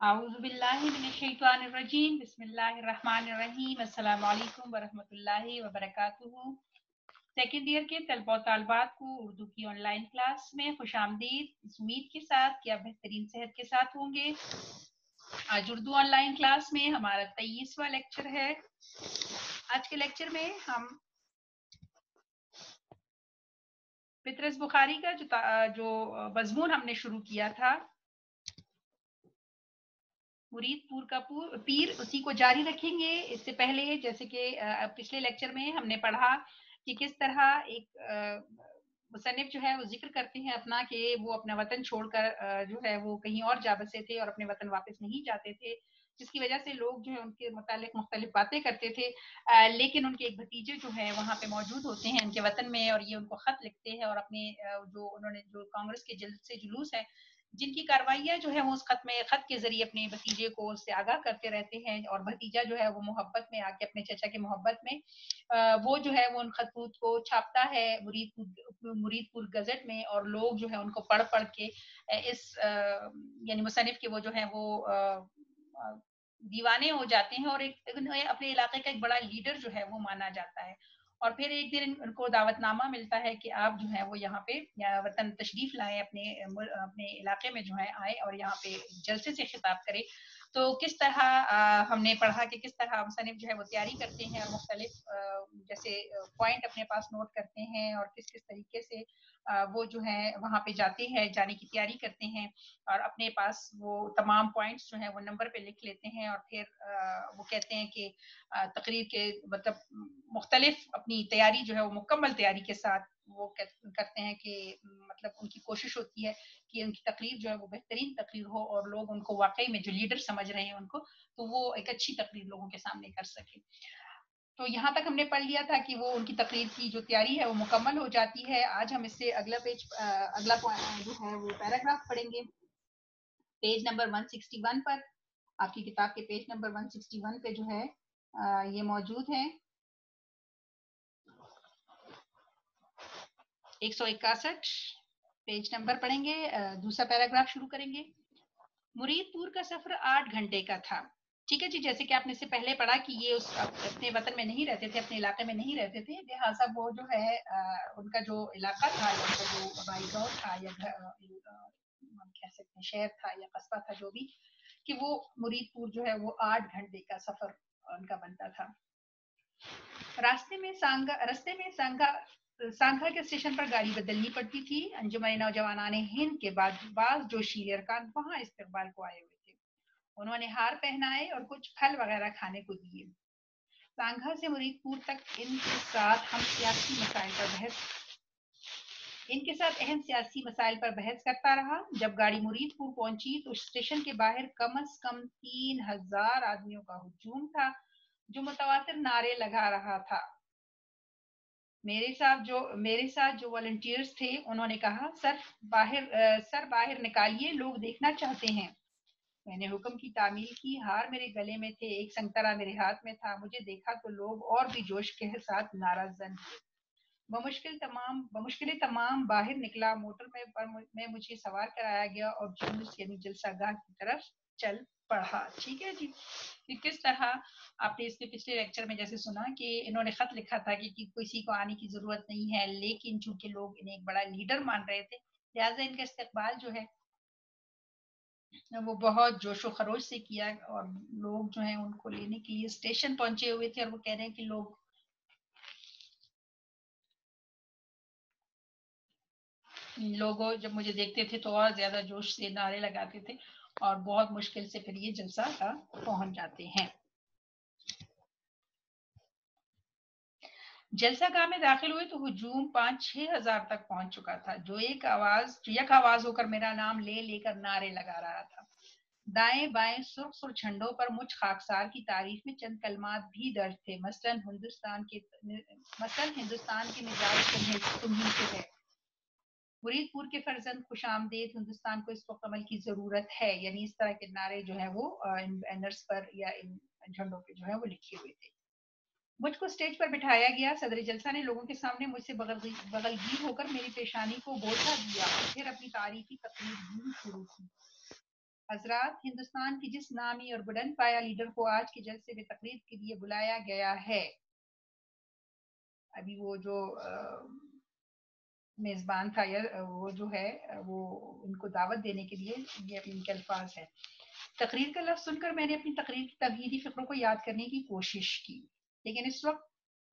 आउज़बिल्लाहिमिनश्शैतानिर्रजीम बिस्मिल्लाहिर्रहमानिर्रहीम अस्सलाम वालेकुम वरहमतुल्लाहि वबरकातुहू सेकेंड ईयर के तलबा तलबात को उर्दू की ऑनलाइन क्लास में खुश आमदीद। इस उम्मीद के साथ कि आप बेहतरीन सेहत के साथ होंगे। आज उर्दू ऑनलाइन क्लास में हमारा तेईसवा लेक्चर है। आज के लेक्चर में हम पितरस बुखारी का जो जो मजमून हमने शुरू किया था। मुरीदपुर का पूर, उसी को जारी रखेंगे। इससे पहले जैसे कि पिछले लेक्चर में हमने पढ़ा कि किस तरह एक मुसनफ जो है वो ज़िक्र करते हैं अपना कि वो अपना वतन छोड़कर जो है वो कहीं और जा बसे थे और अपने वतन वापस नहीं जाते थे जिसकी वजह से लोग जो है उनके मुतालिक मुख्तलिफ़ बातें करते थे। आ, लेकिन उनके एक भतीजे जो है वहाँ पे मौजूद होते हैं उनके वतन में और ये उनको खत लिखते हैं और अपने जो उन्होंने जो कांग्रेस के जल्द से जुलूस है जिनकी कार्रवाइयाँ जो है वो उस खत में, खत के ज़रिए अपने भतीजे को उससे आगाह करते रहते हैं और भतीजा जो है वो मोहब्बत में आके, अपने चचा की मोहब्बत में वो जो है वो उन खतूत को छापता है मुरीदपुर मुरीदपुर गजट में और लोग जो है उनको पढ़ पढ़ के इस यानी मुसनफ के वो जो है वो दीवाने हो जाते हैं और एक, अपने इलाके का एक बड़ा लीडर जो है वो माना जाता है। और फिर एक दिन उनको दावतनामा मिलता है कि आप जो है वो यहाँ पे वतन तशरीफ़ लाए अपने अपने इलाके में जो है आए और यहाँ पे जलसे से खिताब करें। तो किस तरह हमने पढ़ा कि किस तरह मुसनफ जो है वो तैयारी करते हैं और मुख्तलिफ़ जैसे पॉइंट अपने पास नोट करते हैं और किस किस तरीके से वो जो है वहाँ पे जाते हैं, जाने की तैयारी करते हैं और अपने पास वो तमाम पॉइंट्स जो है वो नंबर पे लिख लेते हैं और फिर वो कहते हैं कि तकरीर के मतलब मुख्तलिफ़ अपनी तैयारी जो है वो मुकम्मल तैयारी के साथ वो करते हैं कि मतलब उनकी कोशिश होती है कि उनकी तकरीर जो है वो बेहतरीन तकरीर हो और लोग उनको वाकई में जो लीडर समझ रहे हैं उनको तो वो एक अच्छी तकरीर लोगों के सामने कर सके। तो यहाँ तक हमने पढ़ लिया था कि वो उनकी तकरीर की जो तैयारी है वो मुकम्मल हो जाती है। आज हम इससे अगला पेज अगला जो है वो पैराग्राफ पढ़ेंगे। पेज नंबर 161 पर आपकी किताब के पेज नंबर 161 पे जो है ये मौजूद है। एक सौ इक्यासठ पेज नंबर पढ़ेंगे दूसरा पैराग्राफ शुरू करेंगे। मुरीदपुर का सफ़र आठ घंटे का था। ठीक है जी जैसे कि आपने इससे पहले पढ़ा कि ये उस अपने वतन में नहीं रहते थे अपने इलाके में नहीं रहते थे लिहाजा वो जो है आ, उनका जो इलाका था या उनका जो बाई गाँव था या कह सकते हैं शहर था या कस्बा था जो भी कि वो मुरीदपुर जो है वो आठ घंटे का सफ़र उनका बनता था। रास्ते में सांगा रास्ते में सांगा सांगा के स्टेशन पर गाड़ी बदलनी पड़ती थी। अंजुमन नौजवान आने हिंद के बाद बाज जोशी अरकान वहाँ इस्तेबाल को आए हुए थे। उन्होंने हार पहनाए और कुछ फल वगैरह खाने को दिए। सांघा से मुरीदपुर तक इनके साथ हम सियासी मसाइल पर बहस इनके साथ अहम सियासी मसाइल पर बहस करता रहा। जब गाड़ी मुरीदपुर पहुँची तो स्टेशन के बाहर कम अज कम तीन हज़ार आदमियों का हुजूम था, जो मुतवातिर नारे लगा रहा था। मेरे साथ जो मेरे साथ जो वॉलंटियर्स थे उन्होंने कहा सर बाहर आ, सर बाहर निकालिए लोग देखना चाहते हैं। मैंने हुक्म की तामील की हार मेरे गले में थे एक संतरा मेरे हाथ में था मुझे देखा तो लोग और भी जोश के साथ नाराजन बमुश्किल तमाम बमुश्किल तमाम बाहर निकला मोटर में पर मुझे सवार कराया गया और जुलूस यानी जलसागाह की तरफ़ चल पढ़ा। ठीक है जी? कि किस तरह आपने इसके पिछले लेक्चर में जैसे सुना कि इन्होंने खत लिखा था कि, कि किसी को आने की ज़रूरत नहीं है लेकिन चूँकि लोग इन्हें एक बड़ा लीडर मान रहे थे लिहाजा इनका इस्तेबाल जो है वो बहुत जोशो खरोश से किया और लोग जो हैं उनको लेने के लिए स्टेशन पहुँचे हुए थे और वो कह रहे हैं कि लोग लोगों जब मुझे देखते थे तो और ज़्यादा जोश से नारे लगाते थे। और बहुत मुश्किल से फिर ये जलसा पहुँच जाते हैं। जलसा गाह में दाखिल हुए तो हुजूम पाँच, छह हज़ार तक पहुँच चुका था। जो एक आवाज़ यक आवाज़ होकर मेरा नाम ले लेकर नारे लगा रहा था। दाएँ बाएँ सुर्ख सुर झंडों पर मुझ खाकसार की तारीफ़ में चंद कलमात भी दर्ज थे। मसलन हिंदुस्तान के, मसलन हिंदुस्तान के मिजाज तुम्ही से है। मुरीदपुर के फर्जंद खुश आमदेद हिंदुस्तान को इस वक्त अमल की ज़रूरत है। यानी इस तरह के नारे जो है वो इन बैनर्स पर या इन झंडों पे जो है वो लिखे हुए थे। मुझको स्टेज पर बिठाया गया। सदर जलसा ने लोगों के सामने मुझसे बगल बगलगीर होकर मेरी पेशानी को बोझा दिया और फिर अपनी तारीफी तकलीफ़ शुरू की। हजरात, हिंदुस्तान की जिस नामी और बुलंद पाया लीडर को आज के जलसे में तकरीब के लिए बुलाया गया है, अभी वो जो मेज़बान या, वो जो है, वो उनको दावत देने के लिए ये इनके अल्फाज है। तकरीर का लफ्ज़ सुनकर मैंने अपनी तकरीर की तबहीदी फ़िक्रों को याद करने की कोशिश की। लेकिन इस वक्त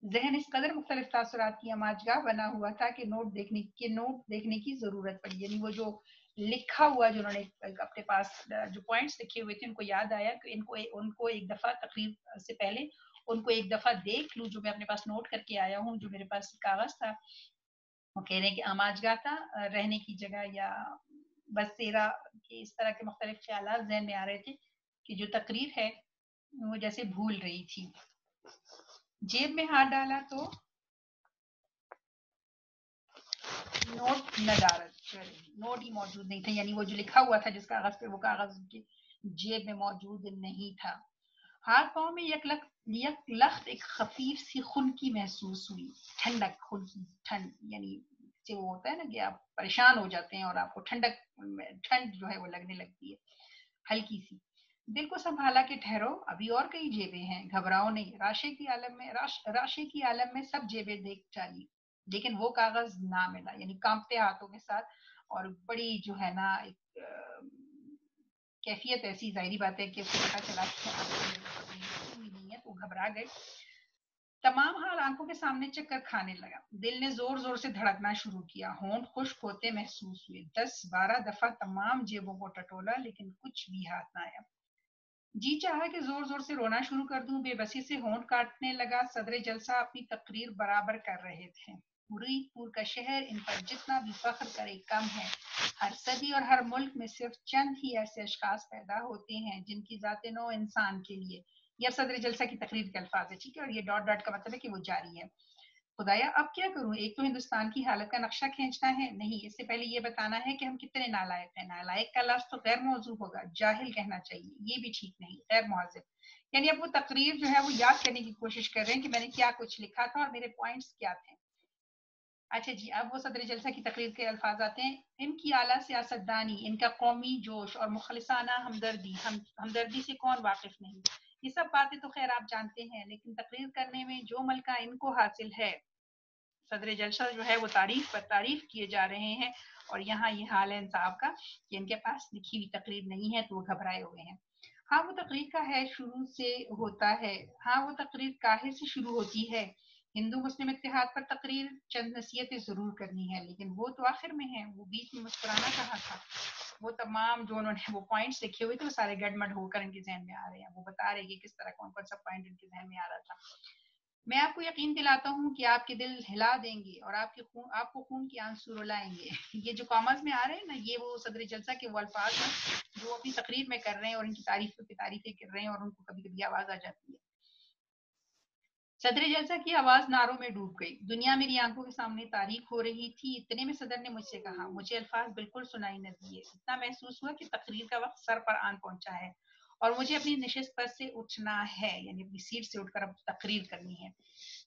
जहन इस कदर मुख्तलिफ़ तासरात की अमाजगाह बना हुआ था कि नोट देखने, के नोट देखने की ज़रूरत पड़ी। यानी वो जो लिखा हुआ जो उन्होंने अपने पास जो पॉइंट्स लिखे हुए थे, उनको याद आया कि इनको, उनको एक दफ़ा तकरीर से पहले उनको एक दफ़ा देख लूँ जो मैं अपने पास नोट करके आया हूँ, जो मेरे पास कागज़ था। वो कह रहे हैं कि आमाजगा था रहने की जगह या बसेरा के इस तरह के मुख्तलिफ़ ख्याल जहन में आ रहे थे कि जो तकरीर है, वो जैसे भूल रही थी। जेब में हाथ डाला तो नोट नदारत नोट ही मौजूद नहीं था, यानी वो जो लिखा हुआ था जिस कागज़ पे, वो कागज़ के जेब में मौजूद नहीं था। हाथ पाँव में यक लख यक लख्त एक खफीफ सी खुन की महसूस हुई ठंडक खुन ठंड यानी वो होता है ना कि आप परेशान हो जाते हैं और आपको ठंडक ठंड जो है वो लगने लगती है हल्की सी दिल को संभाला के ठहरो अभी और कई जेबें हैं घबराओ नहीं राशे की आलम में राश, राशे की आलम में सब जेबें देख चाली लेकिन वो कागज़ ना मिला यानी कांपते हाथों के साथ और बड़ी जो है ना एक कैफियत ऐसी ज़ाहिर बात है कि उसको पता चला कि नहीं है तो घबरा गए। तमाम हाल आँखों के सामने चक्कर खाने लगा। दिल ने ज़ोर ज़ोर से धड़कना शुरू किया। होंठ खुश्क होते महसूस हुए। दस बारह दफ़ा तमाम जेबों को टटोला, लेकिन कुछ भी हाथ ना आया। जी चाहा कि ज़ोर ज़ोर से रोना शुरू कर दूँ, बेबसी से होंठ काटने लगा। सदर जलसा अपनी तकरीर बराबर कर रहे थे। मुरीदपुर का शहर, इन पर जितना भी फख्र करे कम है। हर सदी और हर मुल्क में सिर्फ़ चंद ही ऐसे अशखास पैदा होते हैं, जिनकी जाते नो इंसान के लिए। यह सदर जलसा की तकरीर के अल्फाज है, ठीक है? और ये डॉट डॉट का मतलब है कि वो जारी है। खुदाया, अब क्या करूँ? एक तो हिंदुस्तान की हालत का नक्शा खींचना है? नहीं, इससे पहले ये बताना है कि हम कितने नालायक हैं। नालायक का लफ्ज तो गैर मौजू होगा, जाहिल कहना चाहिए, ये भी ठीक नहीं, गैर मुहजिब यानी अब वो तकरीर जो है, वो याद करने की कोशिश कर रहे हैं कि मैंने क्या कुछ लिखा था और मेरे पॉइंट्स क्या थे। अच्छा जी, अब वो सदर जलसा की तकरीर के अल्फाज आते हैं। इनकी आला सियासतदानी, इनका कौमी जोश और मुखलसाना हमदर्दी, हम, हमदर्दी से कौन वाकिफ नहीं? ये सब बातें तो खैर आप जानते हैं, लेकिन तकरीर करने में जो मलका इनको हासिल है, सदर जलसा जो है वो तारीफ़ पर तारीफ़ किए जा रहे हैं और यहाँ ये हाल है इंसाफ का कि इनके पास लिखी हुई तकरीर नहीं है तो वो घबराए हुए हैं। हाँ वो तकरीर का है, शुरू से होता है। हाँ वो तकरीर काहे से शुरू होती है? हिंदू मुस्लिम इतिहाद पर तकरीर चंद नसीहतें ज़रूर करनी है, लेकिन वो तो आखिर में है, वो बीच में मुस्कुराना कहा था? वो तमाम जो उन्होंने, वो पॉइंट्स लिखे हुए थे, वो सारे गडमड होकर इनके जहन में आ रहे हैं। वो बता रहे हैं किस तरह कौन कौन सा पॉइंट इनके जहन में आ रहा था। मैं आपको यकीन दिलाता हूँ कि आपके दिल हिला देंगे और आपके खून, आपको खून की आँसू रुलाएँगे। ये जो कॉमर्स में आ रहे हैं ना, ये वो सदर जलसा के वो अल्फाज हैं, जो अपनी तकरीर में कर रहे हैं और उनकी तारीफ़ की तारीफें कर रहे हैं और उनको कभी कभी आवाज़ आ जाती है। सदर जलसा की आवाज़ नारों में डूब गई। दुनिया मेरी आँखों के सामने तारीख हो रही थी, इतने में सदर ने मुझसे कहा, मुझे अल्फाज बिल्कुल सुनाई न दिए। इतना महसूस हुआ कि तकरीर का वक्त सर पर आन पहुँचा है और मुझे अपनी नशस्त पर से उठना है, यानी अपनी सीट से उठकर अब तकरीर करनी है।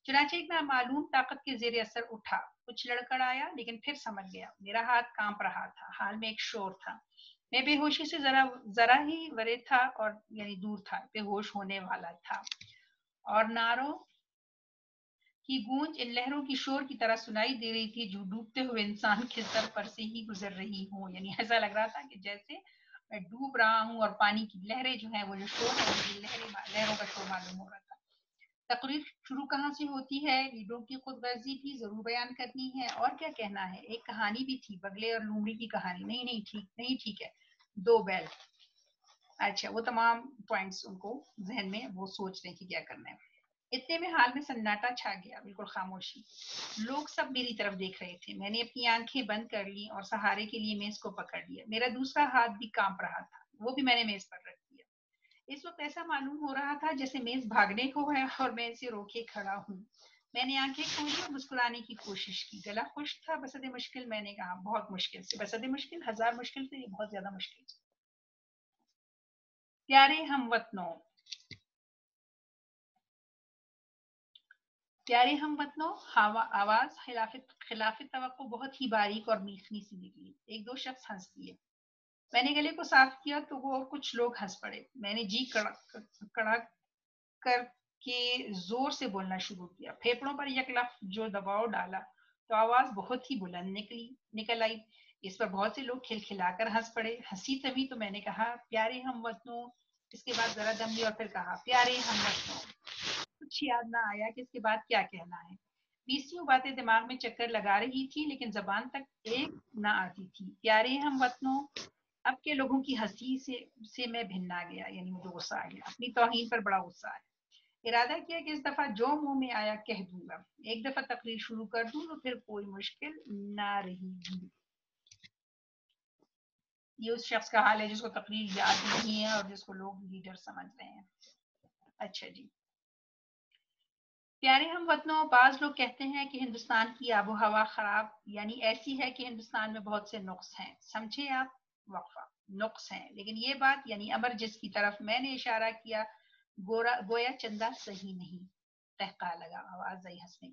चुनाचे एक नामालूम ताकत के जेर असर उठा। कुछ लड़कड़ आया, लेकिन फिर समझ गया। मेरा हाथ काँप रहा था। हाल में एक शोर था। मैं बेहोशी से जरा जरा ही वरे था और यानी दूर था। बेहोश होने वाला था। और नारों की गूंज इन लहरों की शोर की तरह सुनाई दे रही थी, जो डूबते हुए इंसान के सर पर से ही गुजर रही हूँ। यानी ऐसा लग रहा था कि जैसे मैं डूब रहा हूँ और पानी की लहरें जो है, वो जो शोर है मुझे लहरें लहरों का शोर मालूम हो रहा था। तकरीर शुरू कहाँ से होती है? लीडों की खुद गर्जी भी ज़रूर बयान करनी है। और क्या कहना है? एक कहानी भी थी, बगले और लूमड़ी की कहानी। नहीं नहीं, ठीक नहीं ठीक है। दो बैल। अच्छा वो तमाम पॉइंट्स उनको जहन में वो सोच रहे कि क्या करना है। इतने में हाल में सन्नाटा छा गया, बिल्कुल खामोशी। लोग सब मेरी तरफ़ देख रहे थे। मैंने अपनी आँखें बंद कर ली और सहारे के लिए मेज को पकड़ लिया। मेरा दूसरा हाथ भी काँप रहा था। वो भी मैंने मेज पर रख दिया। इस वक्त ऐसा मालूम हो रहा था जैसे मेज भागने को है और मैं इसे रोके खड़ा हूँ। मैंने आँखें खोली और मुस्कुराने की कोशिश की। गला खुश था बसद मुश्किल मैंने कहा, बहुत मुश्किल से बसद मुश्किल, हज़ार मुश्किल से ये बहुत ज़्यादा मुश्किल प्यारे हम वतनों प्यारे हम वतनों आवाज़ खिलाफ खिलाफ तो बहुत ही बारीक और मीठनी सी निकली। एक दो शख्स हंस दिए। मैंने गले को साफ़ किया तो वो और कुछ लोग हंस पड़े। मैंने जी कड़ा कड़ा कर के ज़ोर से बोलना शुरू किया। फेफड़ों पर लफ जो दबाव डाला तो आवाज़ बहुत ही बुलंद निकली, निकल आई। इस पर बहुत से लोग खिलखिलाकर हंस पड़े। हँसी तभी तो मैंने कहा, प्यारे हम वतनों इसके बाद जरा दम लिया और फिर कहा, प्यारे हम वतनों कुछ याद ना आया कि इसके बाद क्या कहना है। बीसियों बातें दिमाग में चक्कर लगा रही थी, लेकिन जबान तक एक ना आती थी। प्यारे हम वतनों, अब के लोगों की हँसी से से मैं भिन्न आ गया, यानी मुझे गुस्सा आ गया। अपनी तोहिन पर बड़ा गुस्सा आया। इरादा किया कि इस दफ़ा जो मुँह में आया कह दूँगा। एक दफ़ा तकरीर शुरू कर दूँ तो फिर कोई मुश्किल ना रहेगी ये उस शख्स का हाल है जिसको तकरीर याद नहीं है और जिसको लोग लीडर समझ रहे हैं। अच्छा जी। प्यारे हम वतनों, बाज लोग कहते हैं कि हिंदुस्तान की आबो हवा खराब, यानी ऐसी है कि हिंदुस्तान में बहुत से नुक्स हैं। समझे आप? वक्फा नुक्स हैं। लेकिन ये बात, यानी अमर जिसकी तरफ़ मैंने इशारा किया, गोरा, गोया चंदा सही नहीं। तहका लगा आवाज़ आई हंसने।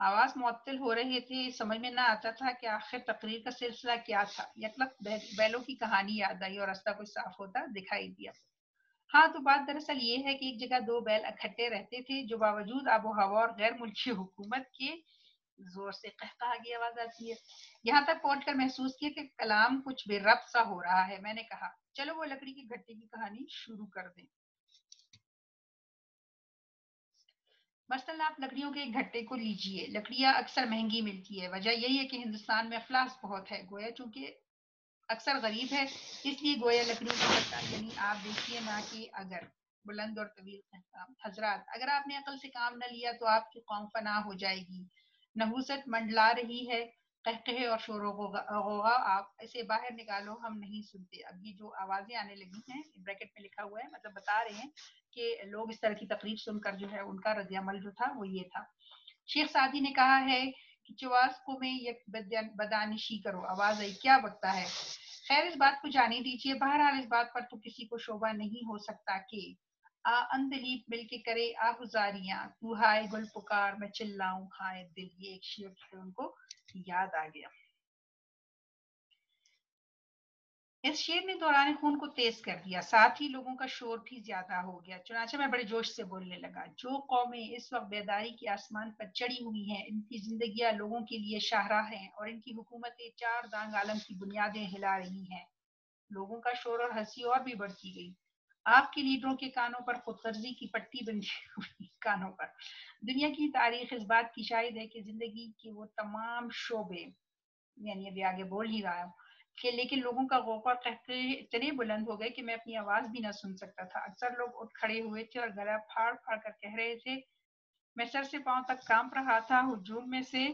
आवाज़ मुअत्तल हो रहे थे, समझ में ना आता था कि आखिर तकरीर का सिलसिला क्या था। यकलक बैलों की कहानी याद आई और रास्ता कुछ साफ़ होता दिखाई दिया। हाँ तो बात दरअसल ये है कि एक जगह दो बैल इकट्ठे रहते थे, जो बावजूद आबो हवा और गैर मुल्की हुकूमत के ज़ोर से कहकहा की आवाज़ आती है। यहाँ तक पहुँच कर महसूस किया कि कलाम कुछ बेरब सा हो रहा है, मैंने कहा, चलो वो लकड़ी की घट्टे की कहानी शुरू कर दें। मसलन आप लकड़ियों के घट्टे को लीजिए, लकड़ियाँ अक्सर महँगी मिलती है। वजह यही है कि हिंदुस्तान में अफलास बहुत है, गोया चूँकि अक्सर गरीब है, इसलिए गोया लकड़ियों का घट्टा यानी आप देखिए ना कि अगर बुलंद और तवील हजरात, अगर आपने अकल से काम न लिया तो आपकी कौम फना हो जाएगी। नहूसत मंडला रही है कहकहे और शोरों गोगा आप ऐसे बाहर निकालो, हम नहीं सुनते। ये जो आवाज़ें आने लगी हैं ब्रैकेट में लिखा हुआ है मतलब बता रहे हैं कि लोग इस तरह की तकरीब सुनकर जो है उनका रद्दमल जो था, वो ये था। शेख सादी ने कहा है कि चवास को में ये बदानिशी करो। आवाज़ आई, क्या बकता है? खैर, इस बात को जाने दीजिए। बहरहाल, इस बात पर तो किसी को शोभा नहीं हो सकता कि, आ अंदलीप मिलके करे आ गुजारियाँ तू हाय गुल पुकार, मैं चिल्लाऊं, हाय दिल, ये एक शेर उनको याद आ गया। इस शेर ने दौरान खून को तेज कर दिया। साथ ही लोगों का शोर भी ज़्यादा हो गया। चुनाचे में बड़े जोश से बोलने लगा, जो कौमें इस वक्त बेदारी के आसमान पर चढ़ी हुई हैं, इनकी जिंदगियाँ लोगों के लिए शाहरा हैं और इनकी हुकूमतें चार दांग आलम की बुनियादें हिला रही हैं। लोगों का शोर और हँसी और भी बढ़ती गई। आपके लीडरों के कानों पर खुदगर्जी की पट्टी बंधी हुई कानों पर। दुनिया की तारीख इस बात की शायद है कि ज़िंदगी के वो तमाम शोबे, यानी अभी आगे बोल ही रहा हूँ कि लेकिन लोगों का गौफा कहते इतने बुलंद हो गए कि मैं अपनी आवाज़ भी ना सुन सकता था। अक्सर लोग उठ खड़े हुए थे और गला फाड़ फाड़ कर कह रहे थे, मैं सर से पाँव तक काँप रहा था हुजूम में से।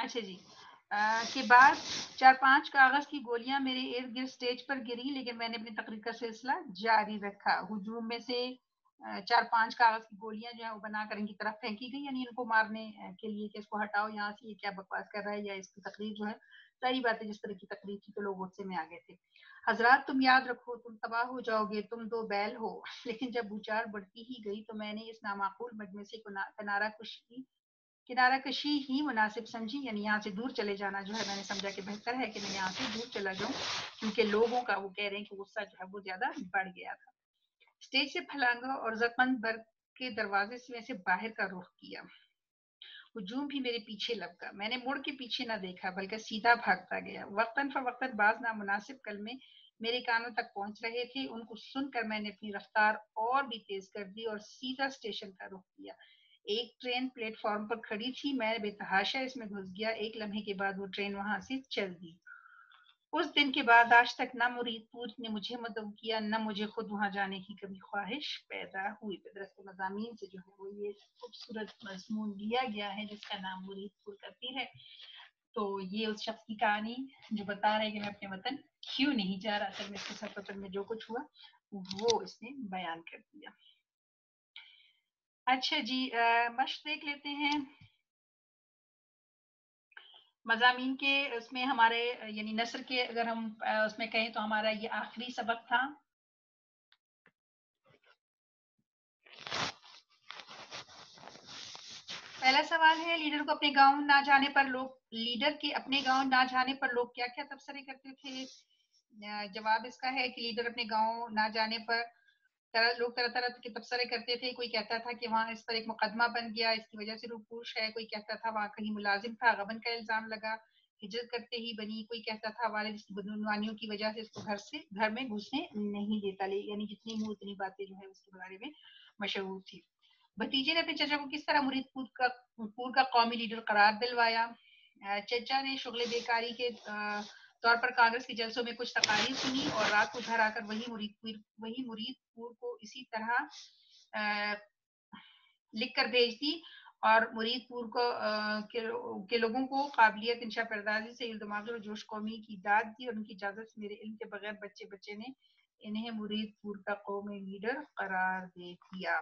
अच्छा जी। आ, के बाद चार पाँच कागज़ की गोलियाँ मेरे इर्द गिर्द स्टेज पर गिरी लेकिन मैंने अपनी तकरीर का सिलसिला जारी रखा। हुजूम में से चार पाँच कागज़ की गोलियाँ जो है वो बनाकर इनकी तरफ़ फेंकी गई यानी इनको मारने के लिए कि इसको हटाओ यहाँ से ये क्या बकवास कर रहा है या इसकी तकरीर जो है सारी बातें जिस तरह की तकरीर थी तो लोग गुस्से में आ गए थे। हजरात तुम याद रखो तुम तबाह हो जाओगे तुम दो बैल हो। लेकिन जब बुचार बढ़ती ही गई तो मैंने इस नामाकूल मजमे से किनारा कुशी किनारा कशी ही मुनासिब समझी, यानी यहाँ से दूर चले जाना जो है, मैंने समझा कि बेहतर है कि मैं यहाँ से दूर चला जाऊँ, क्योंकि लोगों का वो कह रहे हैं कि गुस्सा जो है वो ज़्यादा बढ़ गया था। स्टेज से फलांगा और जकमंद बर्ग के दरवाजे से वैसे बाहर का रुख किया। हजूम भी मेरे पीछे लपका। मैंने मुड़ के पीछे ना देखा, बल्कि सीधा भागता गया। वक्तन फवक्तन बाज नामुनासिब कलमे मेरे कानों तक पहुँच रहे थे। उनको सुनकर मैंने अपनी रफ्तार और भी तेज कर दी और सीधा स्टेशन का रुख किया। एक ट्रेन प्लेटफॉर्म पर खड़ी थी, मैं बेतहाशा इसमें घुस गया, एक लम्हे के बाद वो ट्रेन वहाँ से चल दी। उस दिन के बाद आज तक न मुरीदपुर ने मुझे मदद किया, न मुझे खुद वहाँ जाने की कभी ख्वाहिश पैदा हुई। दरअसल मजामी से जो है वो ये खूबसूरत मजमून दिया गया है, जिसका नाम मुरीदपुर करती है। तो ये उस शख्स की कहानी जो बता रहे कि मैं अपने वतन क्यों नहीं जा रहा में इसके सफ़र में जो कुछ हुआ, वो इसने बयान कर दिया। अच्छा जी मश देख लेते हैं। मजामी के उसमें हमारे, यानी नसर के अगर हम उसमें कहें तो हमारा ये आखिरी सबक था। पहला सवाल है, लीडर को अपने गाँव ना जाने पर लोग, लीडर के अपने गाँव ना जाने पर लोग क्या क्या तबसरे करते थे? जवाब इसका है कि लीडर अपने गाँव ना जाने पर तरह, लोग तरह तरह के तबसरे करते थे। कोई कहता था कि वहाँ इस पर एक मुकदमा बन गया, इसकी वजह से रूपुश है। कोई कहता था वहाँ कहीं मुलाजिम था, गबन का इल्ज़ाम लगा, हिजरत करते ही बनी। कोई कहता था वाले बदनवानियों की वजह से इसको घर से, घर में घुसने नहीं देता। ले, यानी जितनी मुँह, उतनी बातें जो है उसके बारे में मशहूर थी। भतीजे ने अपने चचा को किस तरह मुरीदपुर का, पुर का कौमी लीडर करार दिलवाया? चचा ने शुगल बेकारी के तौर पर कांग्रेस के जलसों में कुछ तकारीर सुनी और रात को घर आकर वही मुरीदपुर वही मुरीदपुर को इसी तरह लिख कर भेज दी और मुरीदपुर को आ, के, के लोगों को काबिलियत इंशा परदाजी से और जोश कौमी की दाद दी और उनकी इजाज़त से मेरे इल्म के बगैर बच्चे बच्चे ने इन्हें मुरीदपुर का कौमी लीडर करार दे दिया।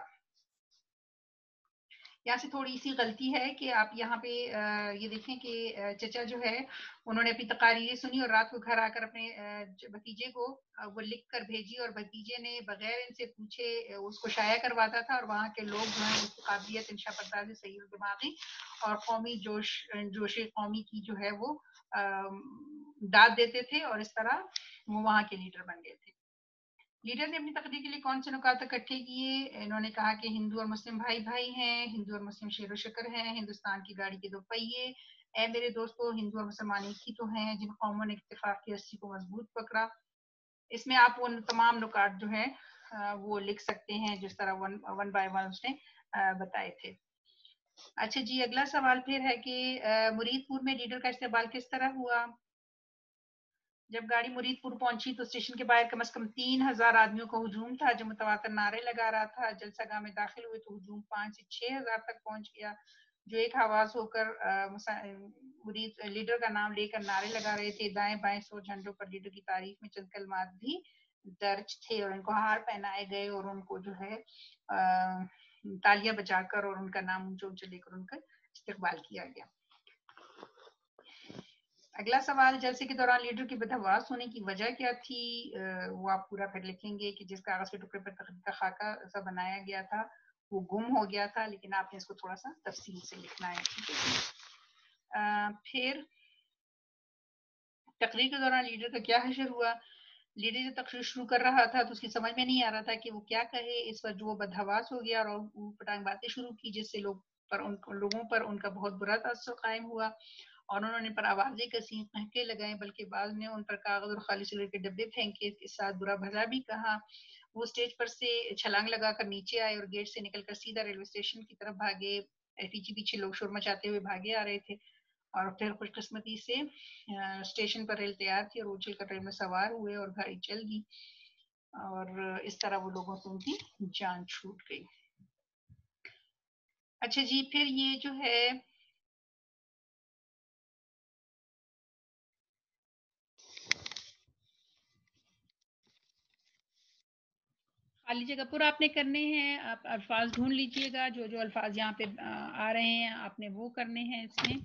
यहाँ से थोड़ी सी गलती है कि आप यहाँ पे ये देखें कि चचा जो है, उन्होंने अपनी तकारीरें सुनी और रात को घर आकर अपने भतीजे को वो लिख कर भेजी और भतीजे ने बगैर इनसे पूछे उसको शाया करवाता था और वहाँ के लोग जो है, उसकी काबिलियत इंशा परदाजी सही दिमागी और कौमी जोश जोश कौमी की जो है वो दाद देते थे और इस तरह वो वहाँ के लीडर बन गए थे। लीडर ने अपनी तकदीर के लिए कौन से नुकात इकट्ठे किए? इन्होंने कहा कि हिंदू और मुस्लिम भाई भाई हैं, हिंदू और मुस्लिम शेर शकर हैं, हिंदुस्तान की गाड़ी के दो पहिए। ए मेरे दोस्तों, हिंदू और मुसलमान एक ही तो हैं, जिन कौमों ने इतफाक की रस्सी को मज़बूत पकड़ा। इसमें आप उन तमाम नुकात जो है वो लिख सकते हैं, जिस तरह वन वन बाय वन उसने बताए थे। अच्छा जी, अगला सवाल फिर है कि मुरीदपुर में लीडर का इस्तेमाल किस तरह हुआ? जब गाड़ी मुरीदपुर पहुँची तो स्टेशन के बाहर कम अज कम तीन हज़ार आदमियों का हजूम था। जो मुतवातर नारे लगा रहा था। जलसागाह में दाखिल हुए तो हजूम पाँच से छह हज़ार तक पहुँच गया। जो एक आवाज़ होकर मुरीद, लीडर का नाम लेकर नारे लगा रहे थे। दाएँ बाएँ सौ झंडों पर लीडर की तारीफ़ में चंद कलमात भी दर्ज थे और उनको हार पहनाए गए और उनको जो है तालियाँ बजाकर और उनका नाम ऊँचे ऊँचे लेकर उनका इस्तेमाल किया गया। अगला सवाल, जलसे के दौरान लीडर की बदहवास होने की वजह क्या थी? वो आप पूरा फिर लिखेंगे कि जिस कागज़ के टुकड़े पर तकरीर खाका सा बनाया गया था, वो गुम हो गया था, लेकिन आपने इसको थोड़ा सा तफसील से लिखना है, ठीक है फिर तकरीर के दौरान लीडर का क्या हशर हुआ? लीडर जब तकरीर शुरू कर रहा था तो उसकी समझ में नहीं आ रहा था कि वो क्या कहे, इस पर जो वो बदहवास हो गया और पटांग बातें शुरू की, जिससे लोग पर उन, लोगों पर उनका बहुत बुरा तसर कायम हुआ। और उन्होंने पर आवाज़ें कसी, महके लगाए, बल्कि बाद ने उन पर कागज़ और खाली सिगरेट के डब्बे फेंके, इसके साथ बुरा भला भी कहा। वो स्टेज पर से छलांग लगाकर नीचे आए और गेट से निकलकर सीधा रेलवे स्टेशन की तरफ़ भागे। पीछे पीछे लोग शोर मचाते हुए भागे आ रहे थे और फिर खुशकस्मती से स्टेशन पर रेल तैयार थी और उछल कर रेल में सवार हुए और गाड़ी चल गई और इस तरह वो लोगों से उनकी जान छूट गई। अच्छा जी, फिर ये जो है लीजिएगा। पूरा आपने करने हैं, आप अल्फाज ढूंढ लीजिएगा, जो जो अल्फाज यहाँ पे, आ रहे हैं, आपने वो करने हैं इसमें।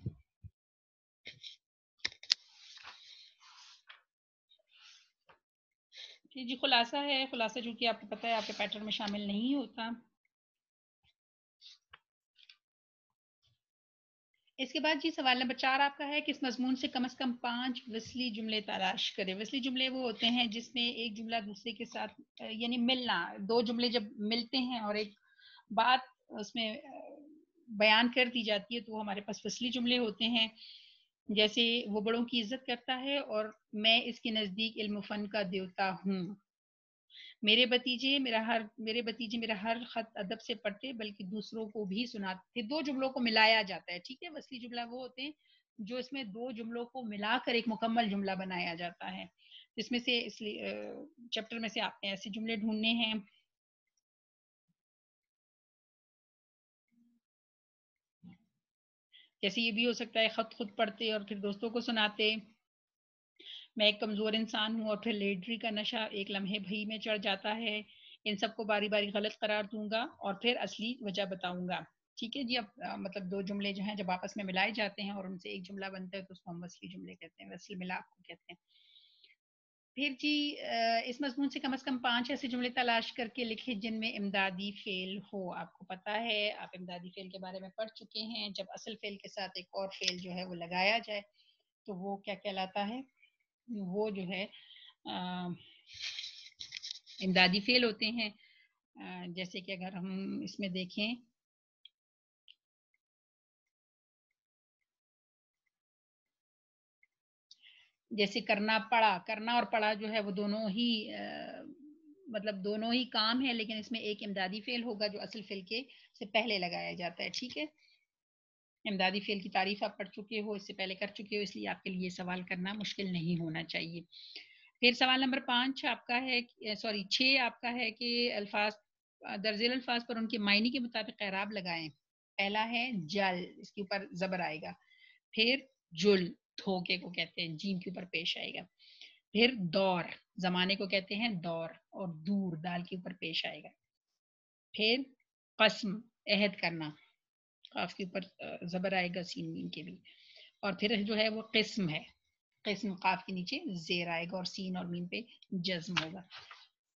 जी खुलासा है, खुलासा जो कि आपको पता है, आपके पैटर्न में शामिल नहीं होता। इसके बाद जी सवाल नंबर चार आपका है कि इस मजमून से कम अज कम पाँच वसली जुमले तलाश करें? वसली जुमले वो होते हैं जिसमें एक जुमला दूसरे के साथ यानी मिलना, दो जुमले जब मिलते हैं और एक बात उसमें बयान कर दी जाती है तो हमारे पास वसली जुमले होते हैं। जैसे वो बड़ों की इज़्ज़त करता है और मैं इसके नज़दीक इल्म फन का देवता हूँ। मेरे भतीजे, मेरा हर, मेरे भतीजे मेरा हर खत अदब से पढ़ते, बल्कि दूसरों को भी सुनाते, दो जुमलों को मिलाया जाता है, ठीक है? वसली जुमला वो होते हैं, जो इसमें दो जुमलों को मिलाकर एक मुकम्मल जुमला बनाया जाता है। जिसमें से इसलिए चैप्टर में से आपने ऐसे जुमले ढूँढने हैं। जैसे ये भी हो सकता है, खत खुद पढ़ते और फिर दोस्तों को सुनाते। मैं एक कमज़ोर इंसान हूँ और फिर लेडरी का नशा एक लम्हे भई में चढ़ जाता है। इन सबको बारी बारी गलत करार दूँगा और फिर असली वजह बताऊँगा। ठीक है जी, अब मतलब दो जुमले जो हैं जब आपस में मिलाए जाते हैं और उनसे एक जुमला बनता है तो उसको हम वसली जुमले कहते हैं वसल मिलाप को कहते हैं। फिर जी इस मजमून से कम अज कम पाँच ऐसे जुमले तलाश करके लिखे जिनमें इमदादी फेल हो। आपको पता है, आप इमदादी फेल के बारे में पढ़ चुके हैं। जब असल फेल के साथ एक और फेल जो है वो लगाया जाए तो वो क्या कहलाता है? वो जो है इमदादी फेल होते हैं। जैसे कि अगर हम इसमें देखें जैसे करना पड़ा करना और पड़ा जो है वो दोनों ही आ, मतलब दोनों ही काम है लेकिन इसमें एक इमदादी फेल होगा जो असल फेल के से पहले लगाया जाता है ठीक है? इमदादी फेल की तारीफ़ आप पढ़ चुके हो, इससे पहले कर चुके हो, इसलिए आपके लिए सवाल करना मुश्किल नहीं होना चाहिए। फिर सवाल नंबर पाँच आपका है सॉरी छः आपका है कि अल्फाज दर्जिल अल्फाज पर उनके मायने के मुताबिक कैराब लगाएँ। पहला है जल, इसके ऊपर जबर आएगा। फिर जुल, धोखे को कहते हैं जीम के ऊपर पेश आएगा। फिर दौर, जमाने को कहते हैं दौर और दूर, दाल के ऊपर पेश आएगा। फिर कसम, अहद करना। काफ के ऊपर जबर आएगा सीन मीन के भी। और फिर जो है वो किस्म है। किस्म काफ के नीचे जेर आएगा और सीन और मीन पे जज्म होगा।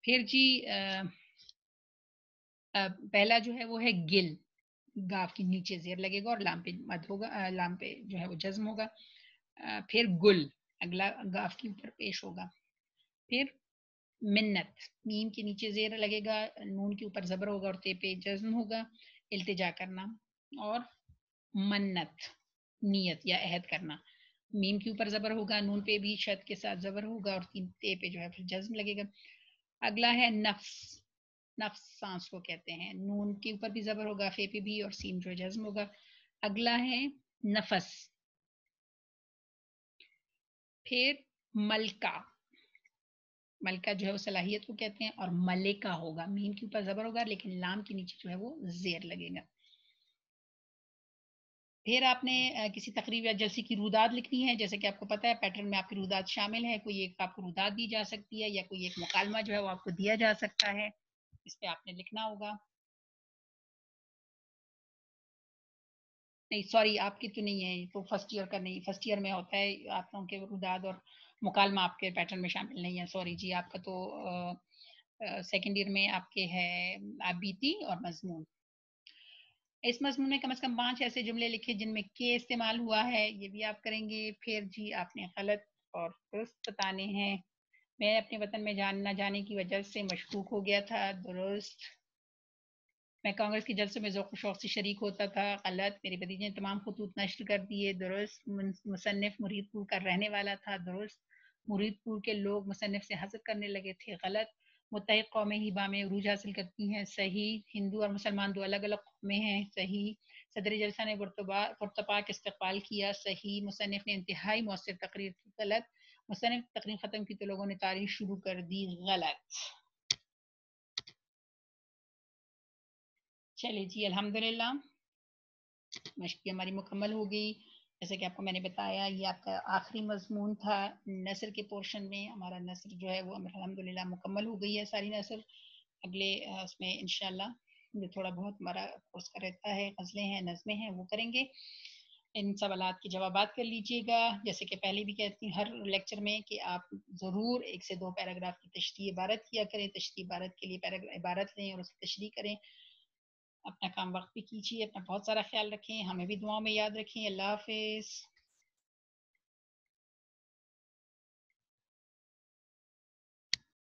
फिर जी आ, आ, पहला जो है वो है गिल। गाफ के नीचे जेर लगेगा और लाम पे मद होगा लाम पे जो है वो जज्म होगा। आ, फिर गुल। अगला गाफ के ऊपर पेश होगा। फिर मिन्नत। मीम के नीचे जेर लगेगा नून के ऊपर जबर होगा और ते पे जज्म होगा। इल्तिजा करना। और मन्नत, नियत या अहद करना। मीम के ऊपर जबर होगा, नून पे भी शद के साथ जबर होगा और तीन ते पे जो है फिर जज्म लगेगा। अगला है नफ्स नफ्स सांस को कहते हैं। नून के ऊपर भी जबर होगा, फे पे भी और सीम जो जज्म होगा। अगला है नफस। फिर मलका मलका जो है वो सलाहियत को कहते हैं और मलेका होगा। मीम के ऊपर जबर होगा, लेकिन लाम के नीचे जो है वो जेर लगेगा। फिर आपने किसी तकरीब या जलसी की रुदाद लिखनी है, जैसे कि आपको पता है पैटर्न में आपकी रुदाद शामिल है, कोई एक आपको रुदाद दी जा सकती है या कोई एक मुकालमा जो है वो आपको दिया जा सकता है, इस पर आपने लिखना होगा। नहीं, सॉरी, आपकी तो नहीं है तो फ़र्स्ट ईयर का नहीं, फ़र्स्ट ईयर में होता है, आप लोगों के रुदाद और मुकालमा आपके पैटर्न में शामिल नहीं है, सॉरी जी, आपका तो सेकेंड ईयर में आपके है, आप बीती और मजमून। इस मजमून में कम से कम पाँच ऐसे जुमले लिखे जिनमें के इस्तेमाल हुआ है, ये भी आप करेंगे। फिर जी, आपने गलत और दुरुस्त बताने हैं। मैं अपने वतन में जान, ना जाने की वजह से मशकूक हो गया था, दुरुस्त। मैं कांग्रेस के जलसे में जोक शौक से शरीक होता था, गलत। मेरे भतीजे ने तमाम खतूत नष्ट कर दिए, दुरुस्त। मुसनफ़ मुरीदपुर का रहने वाला था, दुरुस्त। मुरीदपुर के लोग मुसनफ़ से हजर करने लगे थे, गलत। मुतहद कौमें हिबा में अरूज हासिल करती हैं। सही हिंदू और मुसलमान दो अलग अलग कौमें हैं। सही सदर जलसा ने पुरतपा का इस्तेकाल किया। सही मुसनफ़ ने इंतहाई मौसर तकरीर की। गलत मुसनफ़ तकरीर ख़त्म की तो लोगों ने तारीफ़ शुरू कर दी। गलत। चलिए जी, अल्हम्दुलिल्लाह। मशक़ी हमारी मुकम्मल हो गई। जैसे कि आपको मैंने बताया, ये आपका आखिरी मजमून था नसर के पोर्शन में। हमारा नसर जो है वो अल्हम्दुलिल्लाह मुकम्मल हो गई है सारी नसर। अगले उसमें इनशाला जो थोड़ा बहुत हमारा कोर्स का रहता है गज़लें हैं, नज़में हैं, वो करेंगे। इन सवाल के जवाब कर लीजिएगा। जैसे कि पहले भी कहती हूँ, हर लेक्चर में कि आप ज़रूर एक से दो पैराग्राफ की तशरी इबारत किया करें। तशरी इबारत के लिए पैराग्राफ, इबारत लें और उसकी तशरी करें। अपना काम वक्त भी कीजिए, अपना बहुत सारा ख्याल रखें, हमें भी दुआओं में याद रखें। अल्लाह हाफिज़।